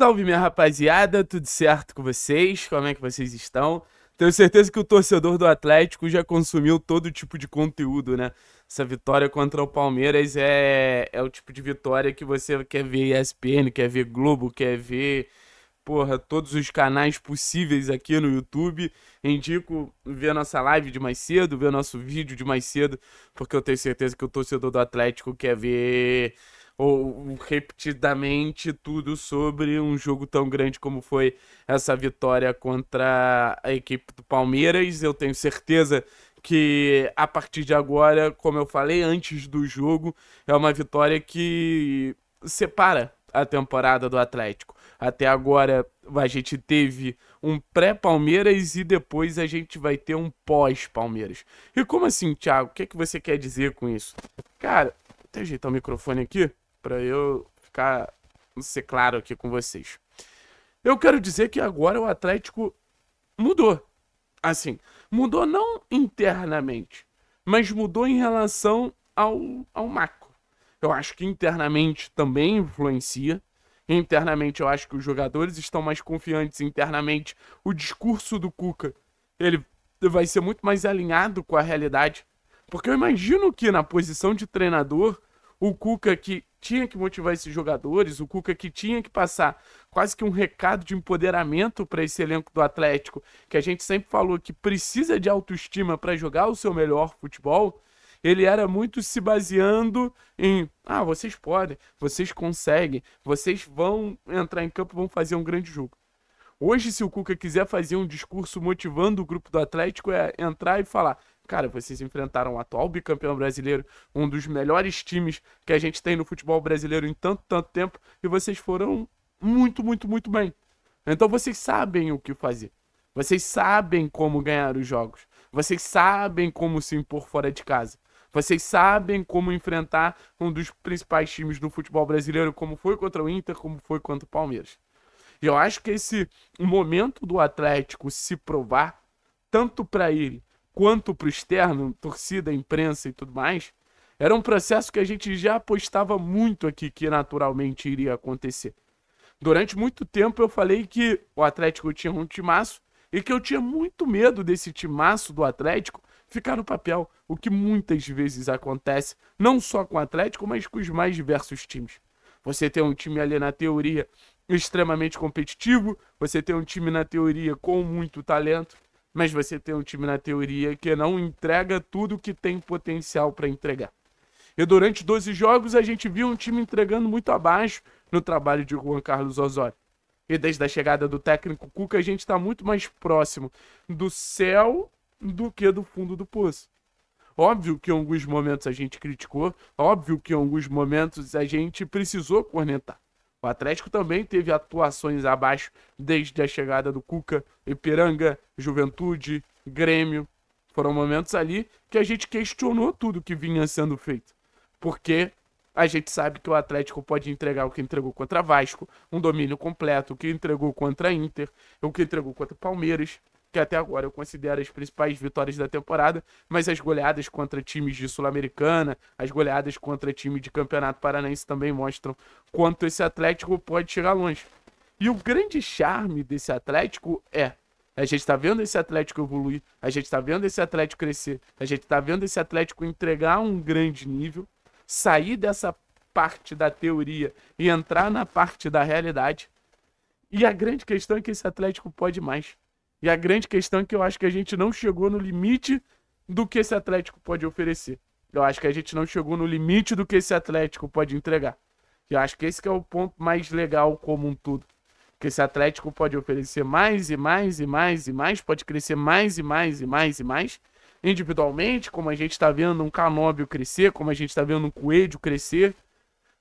Salve minha rapaziada, tudo certo com vocês? Como é que vocês estão? Tenho certeza que o torcedor do Atlético já consumiu todo tipo de conteúdo, né? Essa vitória contra o Palmeiras é, é o tipo de vitória que você quer ver ESPN, quer ver Globo, quer ver, porra, todos os canais possíveis aqui no YouTube. Indico ver nossa live de mais cedo, ver nosso vídeo de mais cedo, porque eu tenho certeza que o torcedor do Atlético quer ver ou repetidamente tudo sobre um jogo tão grande como foi essa vitória contra a equipe do Palmeiras. Eu tenho certeza que a partir de agora, como eu falei antes do jogo, é uma vitória que separa a temporada do Atlético. Até agora a gente teve um pré-Palmeiras e depois a gente vai ter um pós-Palmeiras. E como assim, Thiago? O que, é que você quer dizer com isso? Cara, até ajeitar o microfone aqui para eu ficar ser claro aqui com vocês. Eu quero dizer que agora o Atlético mudou. Assim, mudou não internamente, mas mudou em relação ao, ao macro. Eu acho que internamente também influencia. Internamente eu acho que os jogadores estão mais confiantes. Internamente o discurso do Cuca ele vai ser muito mais alinhado com a realidade. Porque eu imagino que na posição de treinador, o Cuca que tinha que motivar esses jogadores, o Cuca que tinha que passar quase que um recado de empoderamento para esse elenco do Atlético, que a gente sempre falou que precisa de autoestima para jogar o seu melhor futebol. Ele era muito se baseando em, ah, vocês podem, vocês conseguem, vocês vão entrar em campo, vão fazer um grande jogo. Hoje, se o Cuca quiser fazer um discurso motivando o grupo do Atlético, é entrar e falar: Cara, vocês enfrentaram o atual bicampeão brasileiro, um dos melhores times que a gente tem no futebol brasileiro em tanto, tanto tempo, e vocês foram muito, muito, muito bem. Então vocês sabem o que fazer. Vocês sabem como ganhar os jogos. Vocês sabem como se impor fora de casa. Vocês sabem como enfrentar um dos principais times do futebol brasileiro, como foi contra o Inter, como foi contra o Palmeiras. E eu acho que esse momento do Atlético se provar, tanto para ele quanto para o externo, torcida, imprensa e tudo mais, era um processo que a gente já apostava muito aqui que naturalmente iria acontecer. Durante muito tempo eu falei que o Atlético tinha um timaço e que eu tinha muito medo desse timaço do Atlético ficar no papel, o que muitas vezes acontece, não só com o Atlético, mas com os mais diversos times. Você tem um time ali na teoria extremamente competitivo, você tem um time na teoria com muito talento, mas você tem um time na teoria que não entrega tudo que tem potencial para entregar. E durante 12 jogos a gente viu um time entregando muito abaixo no trabalho de Juan Carlos Osório. E desde a chegada do técnico Cuca a gente está muito mais próximo do céu do que do fundo do poço. Óbvio que em alguns momentos a gente criticou, óbvio que em alguns momentos a gente precisou cornetar. O Atlético também teve atuações abaixo desde a chegada do Cuca, Ipiranga, Juventude, Grêmio. Foram momentos ali que a gente questionou tudo que vinha sendo feito. Porque a gente sabe que o Atlético pode entregar o que entregou contra Vasco, um domínio completo, o que entregou contra Inter, o que entregou contra Palmeiras que até agora eu considero as principais vitórias da temporada, mas as goleadas contra times de Sul-Americana, as goleadas contra time de Campeonato Paranaense também mostram quanto esse Atlético pode chegar longe. E o grande charme desse Atlético é a gente está vendo esse Atlético evoluir, a gente está vendo esse Atlético crescer, a gente está vendo esse Atlético entregar um grande nível, sair dessa parte da teoria e entrar na parte da realidade. E a grande questão é que esse Atlético pode mais. E a grande questão é que eu acho que a gente não chegou no limite do que esse Atlético pode oferecer. Eu acho que a gente não chegou no limite do que esse Atlético pode entregar. Eu acho que esse que é o ponto mais legal como um todo. Que esse Atlético pode oferecer mais e mais e mais e mais, pode crescer mais e mais e mais e mais. Individualmente, como a gente está vendo um Canóbio crescer, como a gente está vendo um Coelho crescer,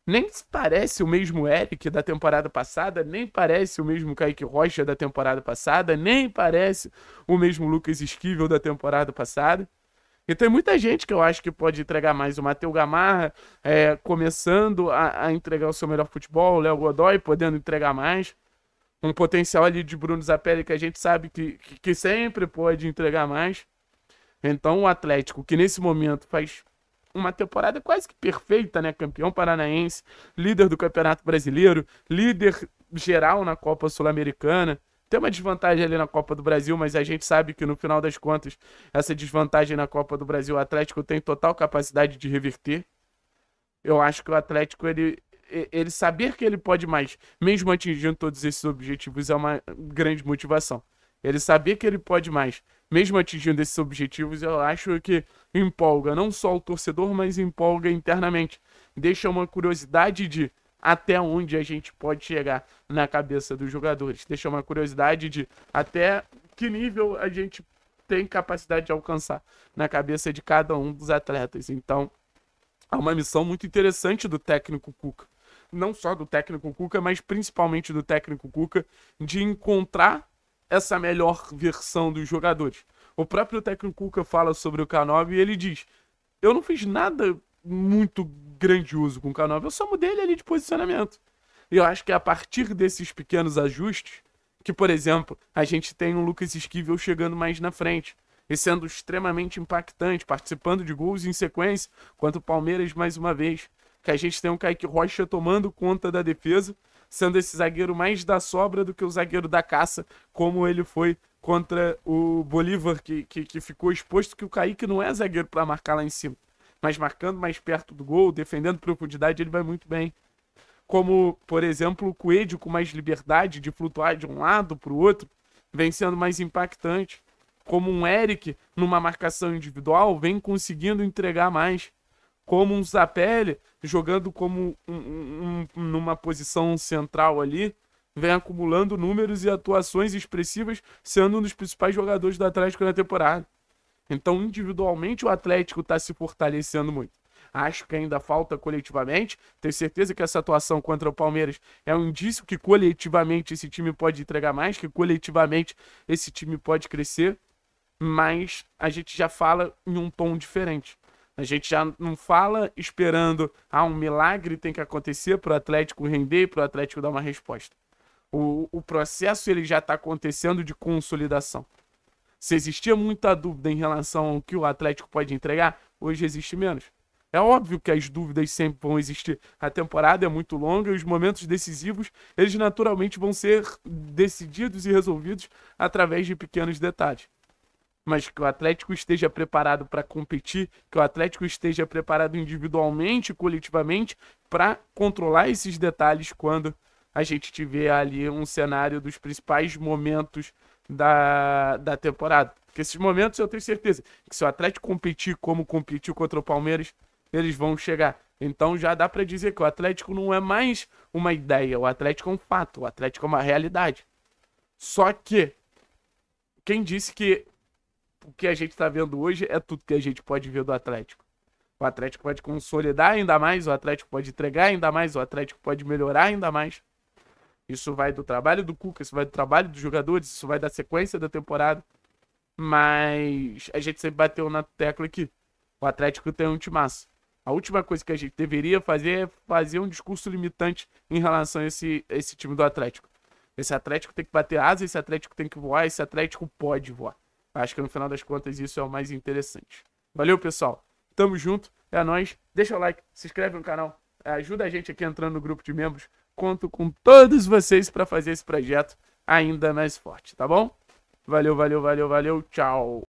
nem parece o mesmo Eric da temporada passada, nem parece o mesmo Kaique Rocha da temporada passada, nem parece o mesmo Lucas Esquivel da temporada passada. E tem muita gente que eu acho que pode entregar mais. O Matheus Gamarra é, começando a, a, entregar o seu melhor futebol, o Léo Godoy podendo entregar mais. Um potencial ali de Bruno Zapelli que a gente sabe que, que, que sempre pode entregar mais. Então o Atlético, que nesse momento faz uma temporada quase que perfeita, né? Campeão paranaense, líder do Campeonato Brasileiro, líder geral na Copa Sul-Americana. Tem uma desvantagem ali na Copa do Brasil, mas a gente sabe que no final das contas, essa desvantagem na Copa do Brasil, o Atlético tem total capacidade de reverter. Eu acho que o Atlético, ele, ele saber que ele pode mais, mesmo atingindo todos esses objetivos, é uma grande motivação. Ele saber que ele pode mais, mesmo atingindo esses objetivos, eu acho que empolga não só o torcedor, mas empolga internamente. Deixa uma curiosidade de até onde a gente pode chegar na cabeça dos jogadores. Deixa uma curiosidade de até que nível a gente tem capacidade de alcançar na cabeça de cada um dos atletas. Então, é uma missão muito interessante do técnico Cuca. Não só do técnico Cuca, mas principalmente do técnico Cuca, de encontrar essa melhor versão dos jogadores. O próprio técnico Cuca fala sobre o K9 e ele diz: Eu não fiz nada muito grandioso com o K9, eu só mudei ele ali de posicionamento. E eu acho que é a partir desses pequenos ajustes que, por exemplo, a gente tem um Lucas Esquivel chegando mais na frente e sendo extremamente impactante, participando de gols em sequência, quanto o Palmeiras mais uma vez. Que a gente tem um Kaique Rocha tomando conta da defesa, sendo esse zagueiro mais da sobra do que o zagueiro da caça, como ele foi contra o Bolívar, que, que, que ficou exposto que o Kaique não é zagueiro para marcar lá em cima. Mas marcando mais perto do gol, defendendo profundidade, ele vai muito bem. Como, por exemplo, o Coelho com mais liberdade de flutuar de um lado para o outro, vem sendo mais impactante como um Eric numa marcação individual, vem conseguindo entregar mais. Como um Zapelli jogando como um, um, um, numa posição central ali, vem acumulando números e atuações expressivas, sendo um dos principais jogadores do Atlético na temporada. Então, individualmente, o Atlético está se fortalecendo muito. Acho que ainda falta coletivamente. Tenho certeza que essa atuação contra o Palmeiras é um indício que coletivamente esse time pode entregar mais, que coletivamente esse time pode crescer mas a gente já fala em um tom diferente. A gente já não fala esperando ah, um milagre tem que acontecer para o Atlético render, para o Atlético dar uma resposta. O, o processo ele já está acontecendo de consolidação. Se existia muita dúvida em relação ao que o Atlético pode entregar, hoje existe menos. É óbvio que as dúvidas sempre vão existir. A temporada é muito longa e os momentos decisivos, eles naturalmente vão ser decididos e resolvidos através de pequenos detalhes mas que o Atlético esteja preparado para competir, que o Atlético esteja preparado individualmente, coletivamente, para controlar esses detalhes quando a gente tiver ali um cenário dos principais momentos da, da temporada. Porque esses momentos eu tenho certeza que se o Atlético competir como competiu contra o Palmeiras, eles vão chegar. Então já dá para dizer que o Atlético não é mais uma ideia, o Atlético é um fato, o Atlético é uma realidade. Só que quem disse que o que a gente está vendo hoje é tudo que a gente pode ver do Atlético. O Atlético pode consolidar ainda mais, o Atlético pode entregar ainda mais, o Atlético pode melhorar ainda mais. Isso vai do trabalho do Cuca, isso vai do trabalho dos jogadores, isso vai da sequência da temporada. Mas a gente sempre bateu na tecla aqui. O Atlético tem um timaço. A última coisa que a gente deveria fazer é fazer um discurso limitante em relação a esse, esse time do Atlético. Esse Atlético tem que bater asa, esse Atlético tem que voar, esse Atlético pode voar. Acho que no final das contas isso é o mais interessante. Valeu, pessoal. Tamo junto. É nóis. Deixa o like, se inscreve no canal. Ajuda a gente aqui entrando no grupo de membros. Conto com todos vocês para fazer esse projeto ainda mais forte, tá bom? Valeu, valeu, valeu, valeu. Tchau.